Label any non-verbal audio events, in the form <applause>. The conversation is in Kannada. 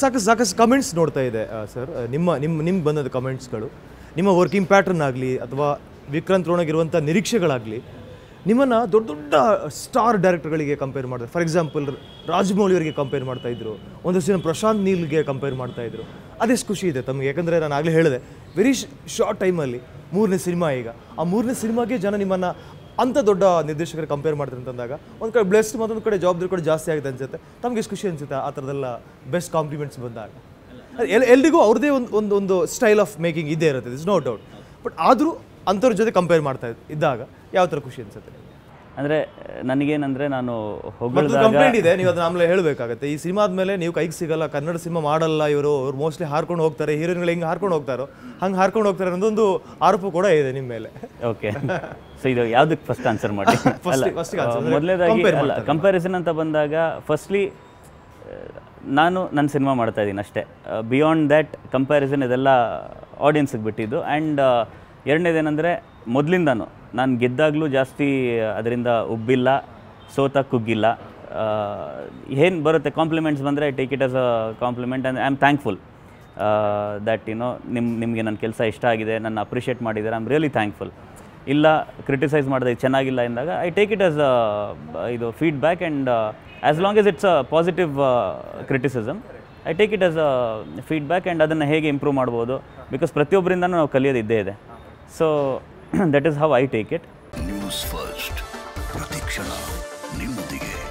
ಸಾಕಷ್ಟು ಸಾಕಷ್ಟು ಕಮೆಂಟ್ಸ್ ನೋಡ್ತಾ ಇದೆ ಸರ್ ನಿಮ್ಮ ನಿಮ್ಮ, ನಿಮ್ಗೆ ಬಂದದ ಕಮೆಂಟ್ಸ್ಗಳು ನಿಮ್ಮ ವರ್ಕಿಂಗ್ ಪ್ಯಾಟರ್ನ್ ಆಗಲಿ ಅಥವಾ ವಿಕ್ರಾಂತ್ ರೋಣಗಿರುವಂಥ ನಿರೀಕ್ಷೆಗಳಾಗಲಿ, ನಿಮ್ಮನ್ನು ದೊಡ್ಡ ದೊಡ್ಡ ಸ್ಟಾರ್ ಡೈರೆಕ್ಟರ್ಗಳಿಗೆ ಕಂಪೇರ್ ಮಾಡ್ತಾರೆ ಫಾರ್ ಎಕ್ಸಾಂಪಲ್ ರಾಜಮೌಳಿ ಅವರಿಗೆ ಕಂಪೇರ್ ಮಾಡ್ತಾ ಇದ್ರು ಒಂದಷ್ಟು ಜನ ಪ್ರಶಾಂತ್ ನೀಲ್ಗೆ ಕಂಪೇರ್ ಮಾಡ್ತಾ ಇದ್ರು. ಅದೆಷ್ಟು ಖುಷಿ ಇದೆ ತಮಗೆ. ಯಾಕಂದರೆ ನಾನು ಆಗಲೇ ಹೇಳಿದೆ ವೆರಿ ಶಾರ್ಟ್ ಟೈಮಲ್ಲಿ ಮೂರನೇ ಸಿನಿಮಾ ಈಗ. ಆ ಮೂರನೇ ಸಿನಿಮಾಗೆ ಜನ ನಿಮ್ಮನ್ನು ಅಂಥ ದೊಡ್ಡ ನಿರ್ದೇಶಕರು ಕಂಪೇರ್ ಮಾಡ್ತಾರೆ ಅಂತಂದಾಗ ಒಂದು ಕಡೆ ಬ್ಲೆಸ್ಡ್ ಮತ್ತೊಂದು ಕಡೆ ಜವಾಬ್ದಾರಿ ಕೂಡ ಜಾಸ್ತಿ ಆಗಿದೆ ಅನ್ಸುತ್ತೆ. ತಮಗೆ ಎಷ್ಟು ಖುಷಿ ಅನ್ಸುತ್ತೆ ಆ ಥರದೆಲ್ಲ ಬೆಸ್ಟ್ ಕಾಂಪ್ಲಿಮೆಂಟ್ಸ್ ಬಂದಾಗ? ಎಲ್ಲರಿಗೂ ಅವ್ರದ್ದೇ ಒಂದು ಒಂದು ಒಂದು ಸ್ಟೈಲ್ ಆಫ್ ಮೇಕಿಂಗ್ ಇದೇ ಇರುತ್ತೆ ಇಟ್ಸ್ ನೋ ಡೌಟ್ ಬಟ್ ಆದರೂ ಅಂಥವ್ರ ಜೊತೆ ಕಂಪೇರ್ ಮಾಡ್ತಾ ಇದ್- ಇದ್ದಾಗ ಯಾವ ಥರ ಖುಷಿ ಅನ್ಸುತ್ತೆ? ಅಂದರೆ ನನಗೇನಂದರೆ ನಾನು ಕಂಪ್ಲೇಂಟ್ ಇದೆ ನೀವು ಅದನ್ನ ಆಮೇಲೆ ಹೇಳಬೇಕಾಗತ್ತೆ. ಈ ಸಿನಿಮಾದ ಮೇಲೆ ನೀವು ಕೈಗೆ ಸಿಗಲ್ಲ ಕನ್ನಡ ಸಿನಿಮಾ ಮಾಡಲ್ಲ ಇವರು ಅವ್ರು ಮೋಸ್ಟ್ಲಿ ಹಾರ್ಕೊಂಡು ಹೋಗ್ತಾರೆ ಹೀರೋಯಿನ್ಗಳು ಹೆಂಗೆ ಹಾರ್ಕೊಂಡು ಹೋಗ್ತಾರೋ ಹಂಗೆ ಹಾರ್ಕೊಂಡು ಹೋಗ್ತಾರೆ ಅನ್ನೋದೊಂದು ಆರೋಪ ಕೂಡ ಇದೆ ನಿಮ್ಮ ಮೇಲೆ. ಓಕೆ ಸೊ ಇದು ಯಾವುದಕ್ಕೆ ಫಸ್ಟ್ ಆನ್ಸರ್ ಮಾಡಿ? <laughs> ಮೊದಲೇದಾಗಿ ಕಂಪ್ಯಾರಿಸನ್ ಅಂತ ಬಂದಾಗ ಫಸ್ಟ್ಲಿ ನಾನು ನನ್ನ ಸಿನಿಮಾ ಮಾಡ್ತಾ ಇದ್ದೀನಿ ಅಷ್ಟೇ. ಬಿಯಾಂಡ್ ದ್ಯಾಟ್ ಕಂಪ್ಯಾರಿಸನ್ ಇದೆಲ್ಲ ಆಡಿಯನ್ಸಿಗೆ ಬಿಟ್ಟಿದ್ದು. ಆ್ಯಂಡ್ ಎರಡನೇದೇನೆಂದರೆ ಮೊದಲಿಂದನೂ ನಾನು ಗೆದ್ದಾಗಲೂ ಜಾಸ್ತಿ, ಅದರಿಂದ ಉಬ್ಬಿಲ್ಲ, ಸೋತ ಕುಗ್ಗಿಲ್ಲ. ಏನು ಬರುತ್ತೆ ಕಾಂಪ್ಲಿಮೆಂಟ್ಸ್ ಬಂದರೆ I take it as a compliment and I am thankful that you know ನಿಮ್ಮ ನಿಮಗೆ ನನ್ನ ಕೆಲಸ ಇಷ್ಟ ಆಗಿದೆ, ನನ್ನ ಅಪ್ರಿಷಿಯೇಟ್ ಮಾಡಿದ್ದಾರೆ ಐ ಆಮ್ ರಿಯಲಿ ಥ್ಯಾಂಕ್ಫುಲ್ ಇಲ್ಲ ಕ್ರಿಟಿಸೈಸ್ ಮಾಡಿದೆ ಚೆನ್ನಾಗಿಲ್ಲ ಎಂದಾಗ I take it as a ಇದು feedback and as long as it's a positive criticism I take it as a feedback and ಅದನ್ನು ಹೇಗೆ ಇಂಪ್ರೂವ್ ಮಾಡ್ಬೋದು ಬಿಕಾಸ್ ಪ್ರತಿಯೊಬ್ಬರಿಂದನೂ ನಾವು ಕಲಿಯೋದು ಇದ್ದೇ ಇದೆ. So <clears throat> that is how I take it. News first. Pratikshana.